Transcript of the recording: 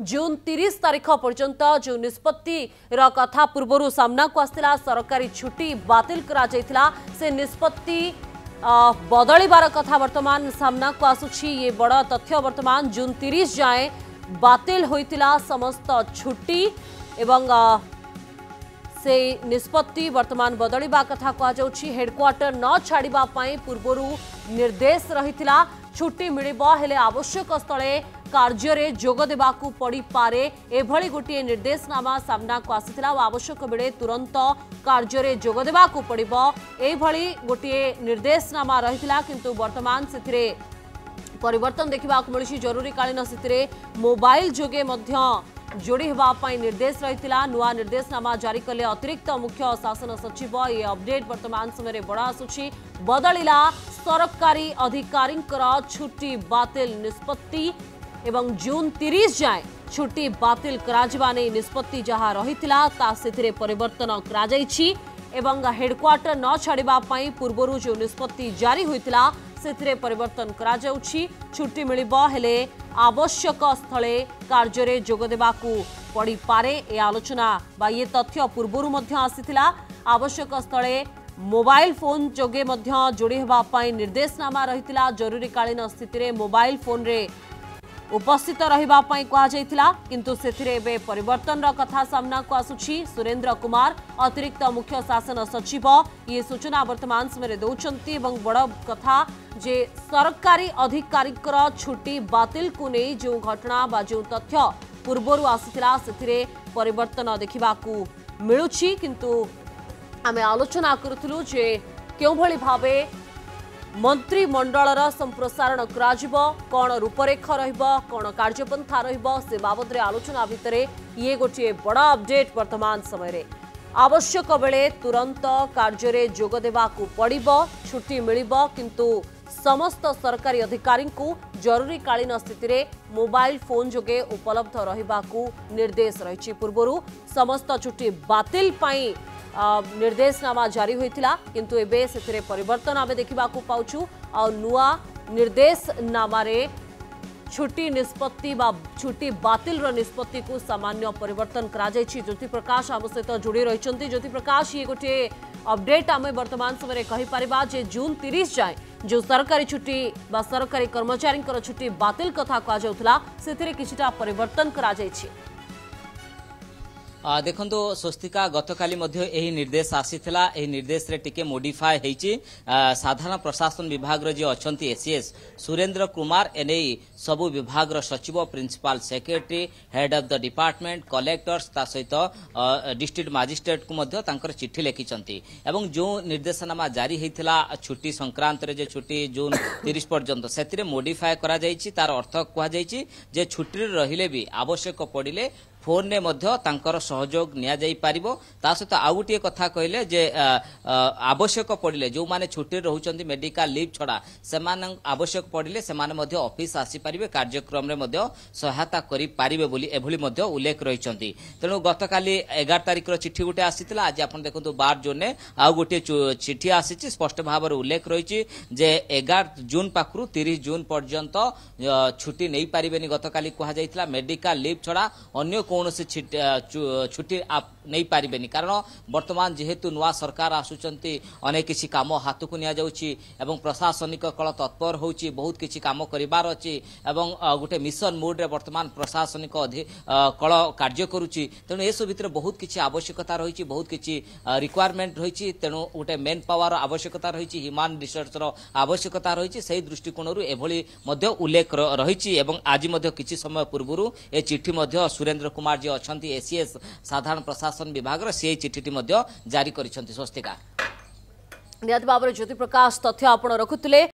जून तीस तारीख पर्यंत जो निष्पत्ति कथा पूर्व सामना को आसला सरकारी छुट्टी बातल से निष्पत्ति बदल कथा वर्तमान सामना को आसुची ये बड़ तथ्य वर्तमान जून तीस जाए बातल होता समस्त छुट्टी एवं से निष्पत्ति वर्तमान बदल कथा कहडक्वाटर न छाड़ पूर्वर निर्देश रही छुट्टी मिले आवश्यक स्थले कार्यदे पड़पे एभली गोटे निर्देशनामा सामना को आसी आवश्यक बेले तुरंत कार्यदे पड़े यह गोटे निर्देशनामा रही कि बर्तमान से परन देखा मिली जरूरकालन स्थित मोबाइल जोगे जोड़ी हाँपाई निर्देश रही नुआ निर्देशनामा जारी कले अतिरिक्त मुख्य शासन सचिव ये अपडेट बर्तमान समय बड़ा आसुची बदल सरकारी अधिकारी छुट्टी बातिल निष्पत्ति एवं जून तीस जाए छुट्टी बातिल निष्पत्ति जहां रही से परर्तन करेडक्वाटर न छाड़ पूर्व जो निष्पत्ति जारी होता से छुट्टी करुट्टी मिले आवश्यक स्थले कार्य जोगदे पड़पे ये आलोचना ये तथ्य पूर्व आवश्यक स्थले मोबाइल फोन जोगे जोड़ी होगा निर्देशनामा रही जरूरी कालीन स्थित मोबाइल फोन रे उपस्थित रहा किंतु से परिवर्तन रा सामना को आसुची सुरेंद्र कुमार अतिरिक्त मुख्य शासन सचिव ये सूचना वर्तमान समय दौंती बड़ कथा जे सरकारी अधिकारी छुट्टी बातिल को नहीं जो घटना बा जो तथ्य पूर्व आसाला से परन देखा मिलू कि आम आलोचना करूँ जे क्यों भाव ମନ୍ତ୍ରୀମଣ୍ଡଳର ସମ୍ପ୍ରସାରଣ କରାଯିବ କ'ଣ ରୂପରେଖ ରହିବ କ'ଣ କାର୍ଯ୍ୟପନ୍ଥା ରହିବ ସେ ବାବଦରେ ଆଲୋଚନା ଭିତରେ ଇଏ ଗୋଟିଏ ବଡ଼ ଅପଡେଟ୍ ବର୍ତ୍ତମାନ ସମୟରେ ଆବଶ୍ୟକ ବେଳେ ତୁରନ୍ତ କାର୍ଯ୍ୟରେ ଯୋଗ ଦେବାକୁ ପଡ଼ିବ ଛୁଟି ମିଳିବ କିନ୍ତୁ ସମସ୍ତ ସରକାରୀ ଅଧିକାରୀଙ୍କୁ ଜରୁରୀକାଳୀନ ସ୍ଥିତିରେ ମୋବାଇଲ୍ ଫୋନ୍ ଯୋଗେ ଉପଲବ୍ଧ ରହିବାକୁ ନିର୍ଦ୍ଦେଶ ରହିଛି ପୂର୍ବରୁ ସମସ୍ତ ଛୁଟି ବାତିଲ ପାଇଁ निर्देशनामा जारी होता कि परिवर्तन आम देखा पाच आ निर्देशनाम छुट्टी निष्पत्ति छुट्टी बातल निष्पत्ति को सामान्य परिवर्तन करा ज्योति प्रकाश आम सहित जोड़ रही ज्योति प्रकाश ये गोटे अपडेट आम वर्तमान समय कहीपर जे जून तीस जाए जो सरकारी छुट्टी व सरकारी कर्मचारी छुट्टी बातल कथा कहला से किटा पर ଦେଖନ୍ତୁ ସ୍ୱସ୍ତିକା ଗତକାଲି ମଧ୍ୟ ଏହି ନିର୍ଦ୍ଦେଶ ଆସିଥିଲା ଏହି ନିର୍ଦ୍ଦେଶରେ ଟିକେ ମୋଡିଫାଏ ହୋଇଛି ସାଧାରଣ ପ୍ରଶାସନ ବିଭାଗର ଯିଏ ଅଛନ୍ତି ଏସିଏସ୍ ସୁରେନ୍ଦ୍ର କୁମାର ଏନେଇ ସବୁ ବିଭାଗର ସଚିବ principal secretary head of the department collectors ତା ସହିତ ଡିଷ୍ଟ୍ରିକ୍ଟ ମାଜିଷ୍ଟ୍ରେଟ୍କୁ ମଧ୍ୟ ତାଙ୍କର ଚିଠି ଲେଖିଛନ୍ତି ଏବଂ ଯେଉଁ ନିର୍ଦ୍ଦେଶନାମା ଜାରି ହୋଇଥିଲା ଛୁଟି ସଂକ୍ରାନ୍ତରେ ଯେ ଛୁଟି ଜୁନ୍ ତିରିଶ ପର୍ଯ୍ୟନ୍ତ ସେଥିରେ ମୋଡିଫାଏ କରାଯାଇଛି ତାର ଅର୍ଥ କୁହାଯାଇଛି ଯେ ଛୁଟିରେ ରହିଲେ ବି ଆବଶ୍ୟକ ପଡ଼ିଲେ ଫୋନ୍ରେ ମଧ୍ୟ ତାଙ୍କର ସହଯୋଗ ନିଆଯାଇପାରିବ ତା ସହିତ ଆଉ ଗୋଟିଏ କଥା କହିଲେ ଯେ ଆବଶ୍ୟକ ପଡ଼ିଲେ ଯେଉଁମାନେ ଛୁଟିରେ ରହୁଛନ୍ତି ମେଡିକାଲ ଲିଭ୍ ଛଡ଼ା ସେମାନେ ଆବଶ୍ୟକ ପଡ଼ିଲେ ସେମାନେ ମଧ୍ୟ ଅଫିସ୍ ଆସିପାରିବେ କାର୍ଯ୍ୟକ୍ରମରେ ମଧ୍ୟ ସହାୟତା କରିପାରିବେ ବୋଲି ଏଭଳି ମଧ୍ୟ ଉଲ୍ଲେଖ ରହିଛନ୍ତି ତେଣୁ ଗତକାଲି ଏଗାର ତାରିଖର ଚିଠି ଗୋଟିଏ ଆସିଥିଲା ଆଜି ଆପଣ ଦେଖନ୍ତୁ ବାର ଜୁନ୍ରେ ଆଉ ଗୋଟିଏ ଚିଠି ଆସିଛି ସ୍ପଷ୍ଟ ଭାବରେ ଉଲ୍ଲେଖ ରହିଛି ଯେ ଏଗାର ଜୁନ୍ ପାଖରୁ ତିରିଶ ଜୁନ୍ ପର୍ଯ୍ୟନ୍ତ ଛୁଟି ନେଇପାରିବେନି ଗତକାଲି କୁହାଯାଇଥିଲା ମେଡିକାଲ ଲିଭ୍ ଛଡ଼ା ଅନ୍ୟ କୌଣସି ଛୁଟି ନେଇପାରିବେନି କାରଣ ବର୍ତ୍ତମାନ ଯେହେତୁ ନୂଆ ସରକାର ଆସୁଛନ୍ତି ଅନେକ କିଛି କାମ ହାତକୁ ନିଆଯାଉଛି ଏବଂ ପ୍ରଶାସନିକ କଳ ତତ୍ପର ହେଉଛି ବହୁତ କିଛି କାମ କରିବାର ଅଛି ଏବଂ ଗୋଟେ ମିଶନ ମୁଡ୍ରେ ବର୍ତ୍ତମାନ ପ୍ରଶାସନିକ କଳ କାର୍ଯ୍ୟ କରୁଛି ତେଣୁ ଏସବୁ ଭିତରେ ବହୁତ କିଛି ଆବଶ୍ୟକତା ରହିଛି ବହୁତ କିଛି ରିକ୍ୱାରମେଣ୍ଟ ରହିଛି ତେଣୁ ଗୋଟେ ମେନ୍ ପାୱାର ଆବଶ୍ୟକତା ରହିଛି ହ୍ୟୁମାନ ରିସୋର୍ସର ଆବଶ୍ୟକତା ରହିଛି ସେହି ଦୃଷ୍ଟିକୋଣରୁ ଏଭଳି ମଧ୍ୟ ଉଲ୍ଲେଖ ରହିଛି ଏବଂ ଆଜି ମଧ୍ୟ କିଛି ସମୟ ପୂର୍ବରୁ ଏ ଚିଠି ମଧ୍ୟ ସୁରେନ୍ଦ୍ର କୁମାର କୁମାର ଯିଏ ଅଛନ୍ତି ଏସିଏସ୍ ସାଧାରଣ ପ୍ରଶାସନ ବିଭାଗର ସେ ଚିଠିଟି ମଧ୍ୟ ଜାରି କରିଛନ୍ତି ସ୍ୱସ୍ତିକା ନିହାତି ଭାବରେ ଜ୍ୟୋତିପ୍ରକାଶ ତଥ୍ୟ ଆପଣ ରଖୁଥିଲେ